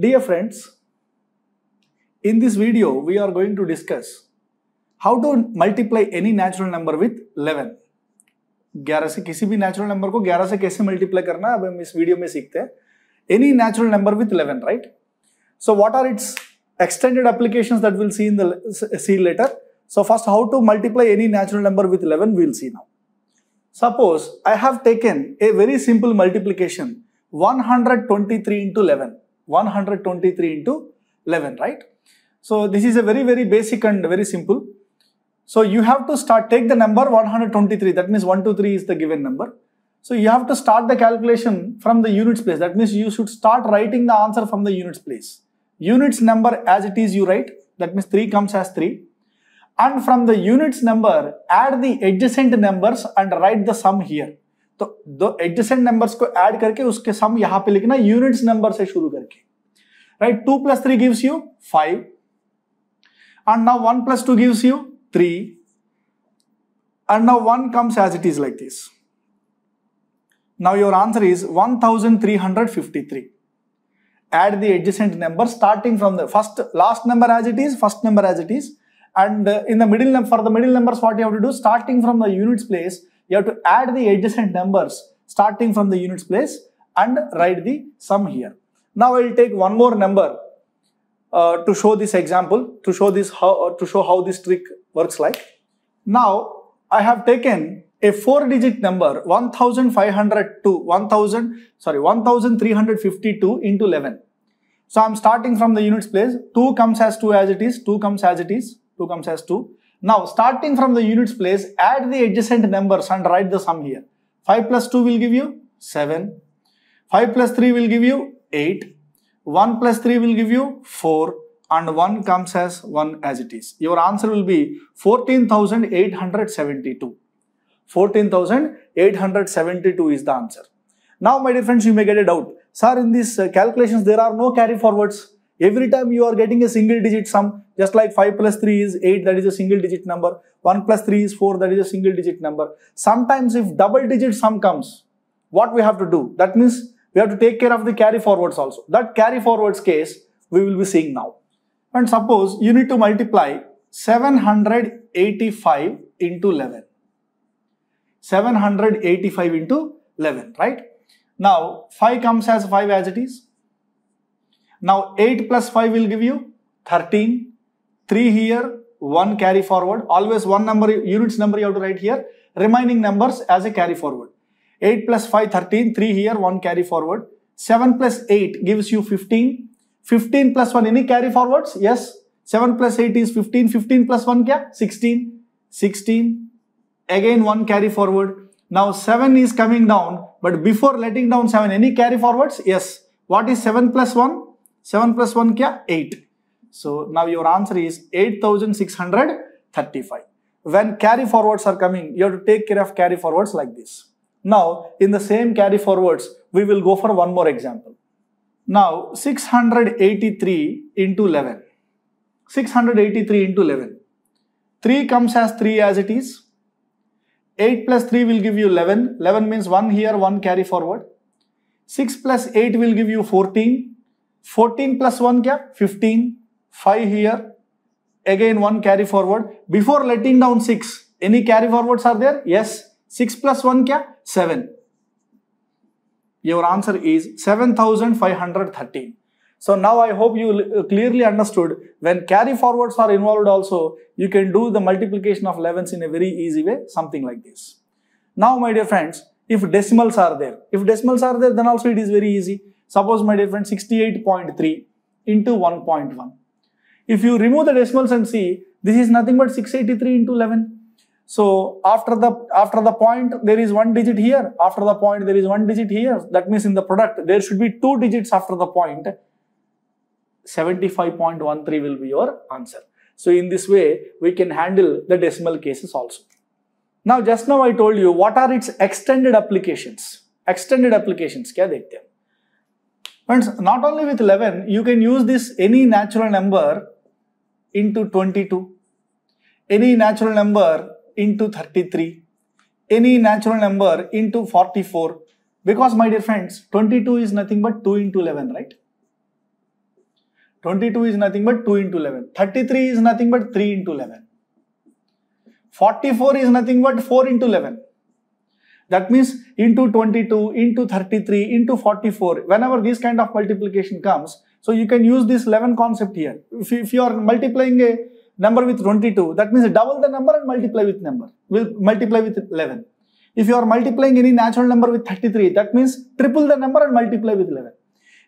Dear friends, in this video we are going to discuss how to multiply any natural number with 11. 11 से किसी भी natural number को 11 से कैसे multiply करना है अब हम इस वीडियो में सीखते हैं any natural number with 11 right so what are it's extended applications that we'll see in the see later so first how to multiply any natural number with 11 we'll see now suppose i have taken a very simple multiplication 123 into 11 123 into 11 right? So this is a very very basic and very simple. So you have to start take the number 123 that means 123 is the given number. So you have to start the calculation from the units place. That means you should start writing the answer from the units place. Units number as it is you write. That means 3 comes as 3 and from the units number add the adjacent numbers and write the sum here तो दो adjacent numbers को add करके उसके सम यहाँ पे लिखना units number से शुरू करके right two plus three gives you five and now one plus two gives you three it is like this now your answer is one thousand three hundred fifty three add the adjacent number starting from the first last number as it is first number as it is and uh, in the middle for the middle numbers what you have to do starting from the units place you have to add the adjacent numbers starting from the units place and write the sum here. Now i will take one more number uh, to show this example to show this how uh, to show how this trick works like. Now i have taken a four digit number 1502 1000 sorry 1352 into 11 so i'm starting from the units place. 2 comes as 2 as it is 2 comes as it is 2 comes as 2 now starting from the units place add the adjacent numbers and write the sum here 5 plus 2 will give you 7 5 plus 3 will give you 8 1 plus 3 will give you 4 and 1 comes as 1 as it is your answer will be 14872 14,872 is the answer. Now, my dear friends, you may get a doubt. Sir, in these calculations, there are no carry forwards. Every time you are getting a single digit sum, just like 5 plus 3 is 8, that is a single digit number. 1 plus 3 is 4, that is a single digit number. Sometimes if double digit sum comes, what we have to do? That means we have to take care of the carry forwards also. That carry forwards case, we will be seeing now. And suppose you need to multiply 785 into 11. 785 into 11, right? Now, 5 comes as 5 as it is. Now, 8 plus 5 will give you 13. 3 here, 1 carry forward. Always one number, units number you have to write here. Remaining numbers as a carry forward. 8 plus 5, 13. 3 here, 1 carry forward. 7 plus 8 gives you 15. 15 plus 1, any carry forwards? Yes. 7 plus 8 is 15. 15 plus 1 kya? 16. 16 again one carry forward. Now 7 is coming down, but before letting down 7, any carry forwards? Yes. What is 7 plus 1? 7 plus 1 kya? 8. So now your answer is 8635. When carry forwards are coming, you have to take care of carry forwards like this. Now in the same carry forwards, we will go for one more example. Now 683 into 11. 683 into 11. 3 comes as 3 as it is. 8 plus 3 will give you 11. 11 means 1 here, 1 carry forward. 6 plus 8 will give you 14. 14 plus 1 kya? 15. 5 here. Again 1 carry forward. Before letting down 6, any carry forwards are there? Yes. 6 plus 1 kya? 7. Your answer is 7513. So now I hope you uh, clearly understood when carry forwards are involved also, you can do the multiplication of 11s in a very easy way, something like this. Now my dear friends, if decimals are there, if decimals are there then also it is very easy. Suppose my dear friend 68.3 into 1.1. If you remove the decimals and see, this is nothing but 683 into 11. So after the after the point there is one digit here, after the point there is one digit here. That means in the product there should be two digits after the point. point 75.13 will be your answer. So in this way, we can handle the decimal cases also. Now just now I told you what are its extended applications. Extended applications, kya dekhte hain? Friends, not only with 11, you can use this any natural number into 22, any natural number into 33, any natural number into 44. Because my dear friends, 22 is nothing but 2 into 11, right? 22 is nothing but 2 into 11. 33 is nothing but 3 into 11. 44 is nothing but 4 into 11. That means into 22, into 33, into 44. Whenever this kind of multiplication comes, so you can use this 11 concept here. If, if you are multiplying a number with 22, that means double the number and multiply with number. Will multiply with 11. If you are multiplying any natural number with 33, that means triple the number and multiply with 11.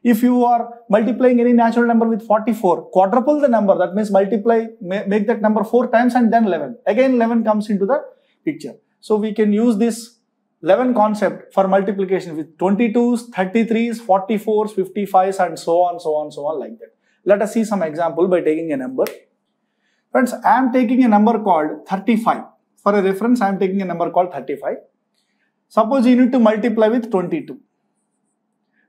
If you are multiplying any natural number with 44, quadruple the number, that means multiply, make that number 4 times and then 11. Again 11 comes into the picture. So we can use this 11 concept for multiplication with 22s, 33s, 44s, 55s and so on, so on, so on like that. Let us see some example by taking a number. Friends, I am taking a number called 35. For a reference, I am taking a number called 35. Suppose you need to multiply with 22.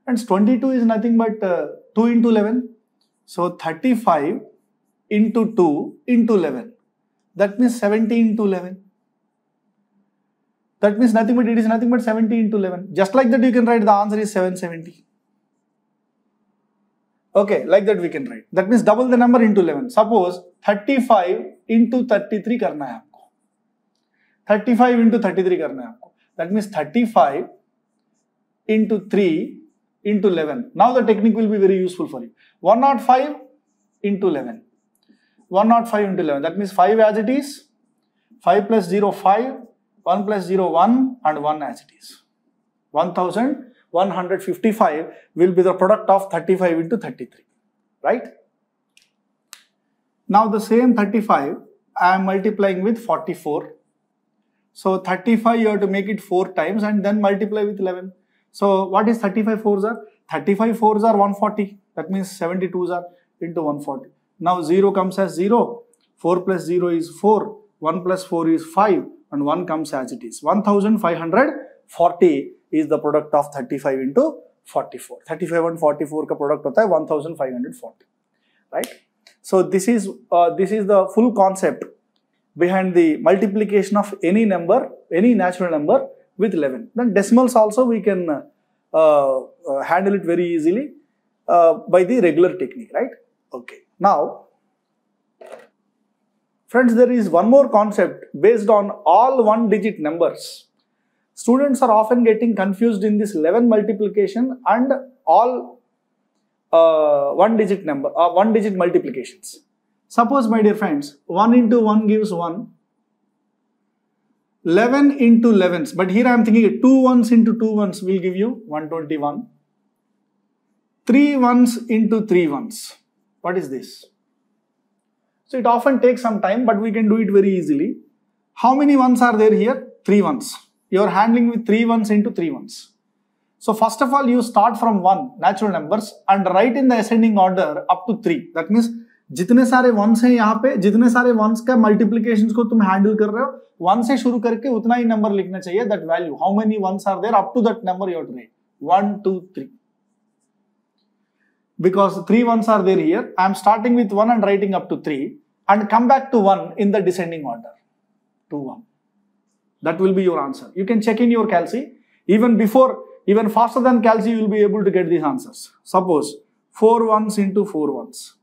And 22 is nothing but uh, 2 into 11. So 35 into 2 into 11. That means 70 into 11. That means nothing but it is nothing but 70 into 11. Just like that you can write the answer is 770. Okay, like that we can write. That means double the number into 11. Suppose 35 into 33 करना है आपको 35 into 33 करना है आपको That means 35 into 3 into 11. Now the technique will be very useful for you. 105 into 11. 105 into 11. That means 5 as it is. 5 plus 0, 5. 1 plus 0, 1 and 1 as it is. 1155 will be the product of 35 into 33. Right? Now the same 35 I am multiplying with 44. So 35 you have to make it 4 times and then multiply with 11. So what is 35 fours are? 35 fours are 140. That means 72s are into 140. Now 0 comes as 0. 4 plus 0 is 4. 1 plus 4 is 5 and 1 comes as it is. 1540 is the product of 35 into 44. 35 and 44 ka product hota hai 1540. Right? So this is uh, this is the full concept behind the multiplication of any number, any natural number with 11. Then decimals also we can uh, uh, handle it very easily uh, by the regular technique, right? Okay. Now, friends, there is one more concept based on all one digit numbers. Students are often getting confused in this 11 multiplication and all uh, one digit number, uh, one digit multiplications. Suppose, my dear friends, 1 into 1 gives 1, 11 into 11s. But here I am thinking 2 ones into 2 ones will give you 121. 3 ones into 3 ones. What is this? So it often takes some time, but we can do it very easily. How many ones are there here? 3 ones. You are handling with 3 ones into 3 ones. So first of all, you start from 1 natural numbers and write in the ascending order up to 3. That means जितने सारे once हैं यहाँ पे जितने सारे once का multiplication को तुम हैंडल कर रहे हो वन से शुरू करके उतना ही नंबर लिखना चाहिए that value how many ones are there up to that number your right one two three because three ones are there here i am starting with one and writing up to three and come back to one in the descending order. 2, one. That will be your answer. You can check in your calci. Even before even faster than calci you will be able to get these answers. Suppose four ones into four ones.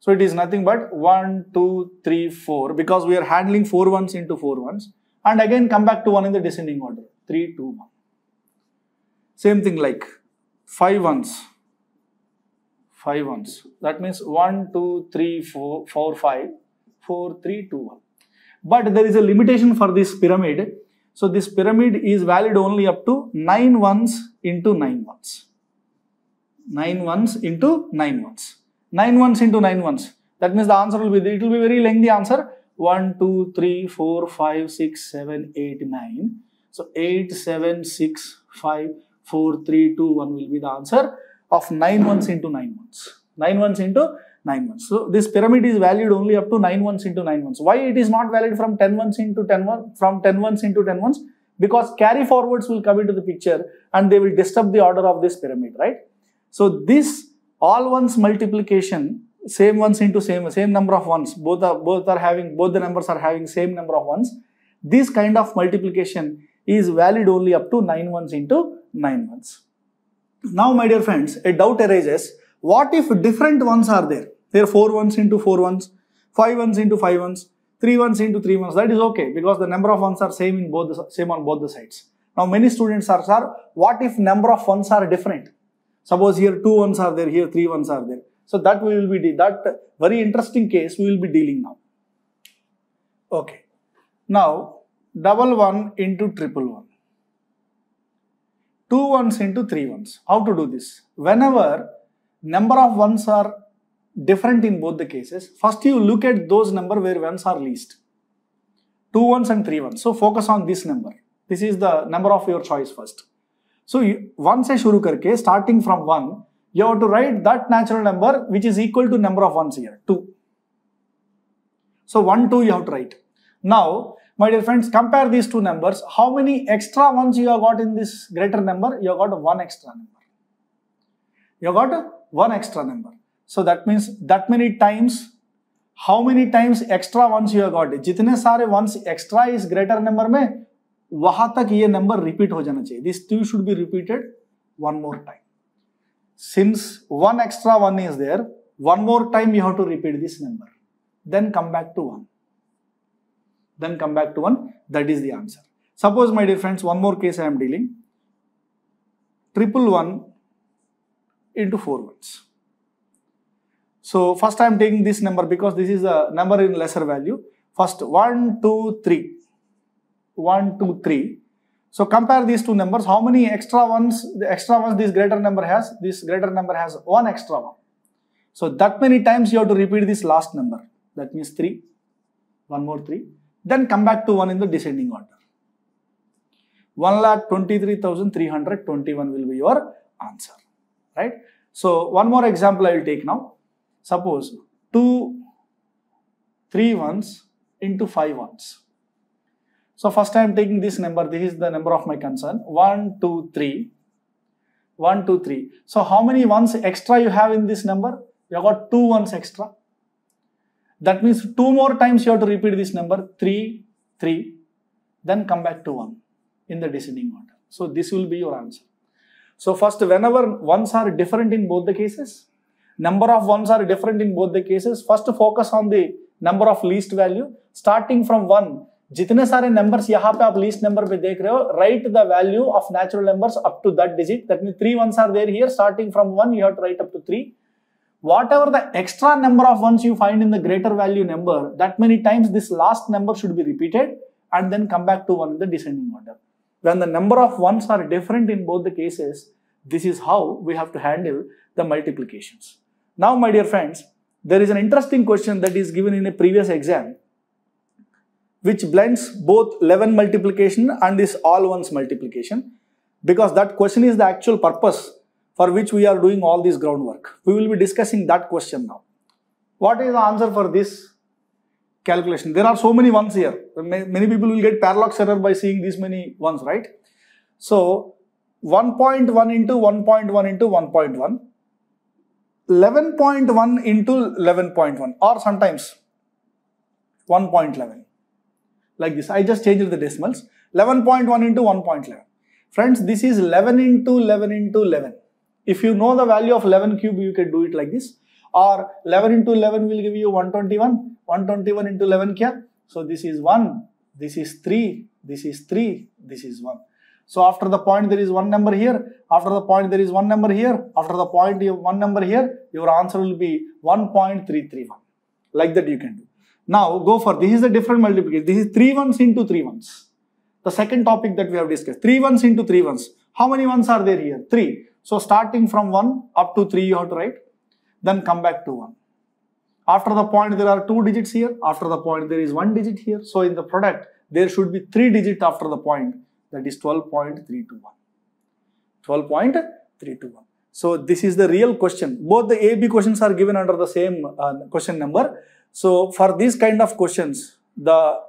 So it is nothing but 1, 2, 3, 4 because we are handling 4 ones into 4 ones. And again come back to 1 in the descending order. 3, 2, 1. Same thing like 5 ones, 5 ones. That means 1, 2, 3, 4, 4, 5, 4, 3, 2, 1. But there is a limitation for this pyramid. So this pyramid is valid only up to 9 ones into 9 ones. 9 ones into 9 ones. 9 ones into 9 ones. That means the answer will be, it will be very lengthy answer. 1, 2, 3, 4, 5, 6, 7, 8, 9. So 8, 7, 6, 5, 4, 3, 2, 1 will be the answer of 9 ones into 9 ones. 9 ones into 9 ones. So this pyramid is valued only up to 9 ones into 9 ones. Why it is not valid from 10 ones into 10 ones, from 10 ones into 10 ones? Because carry forwards will come into the picture and they will disturb the order of this pyramid, right? So this all ones multiplication same ones into same same number of ones both are both are having both the numbers are having same number of ones this kind of multiplication is valid only up to 9 ones into 9 ones now my dear friends a doubt arises What if different ones are there? There are 4 ones into 4 ones, 5 ones into 5 ones, 3 ones into 3 ones. That is okay because the number of ones are same in both the, same on both the sides. Now many students are, sir, what if number of ones are different? Suppose here 2 ones are there, here 3 ones are there. So that we will be, that very interesting case we will be dealing now. Okay. Now double one into triple one. Two ones into three ones. How to do this? Whenever number of ones are different in both the cases, first you look at those number where ones are least. Two ones and three ones. So focus on this number. This is the number of your choice first. So one से शुरू करके starting from one, you have to write that natural number which is equal to number of ones here, two. So one, two you have to write. Now, my dear friends, compare these two numbers. How many extra ones you have got in this greater number? You have got one extra number. You have got one extra number. So that means that many times, how many times extra ones you have got? जितने सारे ones extra is greater number में वहां तक ये number repeat हो जाना चाहिए. This two should be repeated one more time. Since one extra one is there, one more time you have to repeat this number. Then come back to one then come back to 1. That is the answer. Suppose, my dear friends, one more case I am dealing. Triple 1 into 4 ones. So, first I am taking this number because this is a number in lesser value. First, 1, 2, 3. 1, 2, 3. So, compare these two numbers. How many extra ones, the extra ones this greater number has? This greater number has one extra one. So, that many times you have to repeat this last number. That means 3. One more 3 then come back to 1 in the descending order. 1,23,321 will be your answer, right? So, one more example I will take now. Suppose 2, 3 ones into 5 ones. So, first I am taking this number, this is the number of my concern, 1, 2, 3, 1, 2, 3. So, how many ones extra you have in this number? You have got 2 ones extra. That means two more times you have to repeat this number 3, 3, then come back to 1 in the descending order. So this will be your answer. So first whenever ones are different in both the cases, number of ones are different in both the cases, first focus on the number of least value starting from 1 जितने सारे numbers यहाँ पे आप least number पे देख रहे हो right the value of natural numbers up to that digit that mean three ones are there here starting from one you have to right up to three whatever the extra number of ones you find in the greater value number, that many times this last number should be repeated and then come back to 1 in the descending order. When the number of ones are different in both the cases, this is how we have to handle the multiplications. Now, my dear friends, there is an interesting question that is given in a previous exam which blends both 11 multiplication and this all ones multiplication because that question is the actual purpose for which we are doing all this groundwork. We will be discussing that question now. What is the answer for this calculation? There are so many ones here. Many people will get parallax error by seeing these many ones, right? So, 1.1 into 1.1 into 1.1, 11.1 into 11.1 or sometimes 1.11 like this. I just changed the decimals. 11.1 into 1.11. Friends, this is 11 into 11 into 11. If you know the value of 11 cube, you can do it like this. Or 11 into 11 will give you 121. 121 into 11 kya? So this is 1, this is 3, this is 3, this is 1. So after the point there is one number here, after the point there is one number here, after the point you have one number here, your answer will be 1.331. Like that you can do. Now go for, this is a different multiplication. This is 3 ones into 3 ones. The second topic that we have discussed. 3 ones into 3 ones. How many ones are there here? 3. So starting from 1 up to 3 you have to write. Then come back to 1. After the point there are 2 digits here. After the point there is 1 digit here. So in the product there should be 3 digit after the point that is 12.321. 12.321. So this is the real question. Both the A, B questions are given under the same uh, question number. So for these kind of questions, the,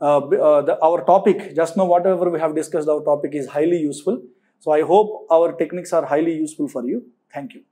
uh, uh, the our topic, just now whatever we have discussed, our topic is highly useful. So I hope our techniques are highly useful for you. Thank you.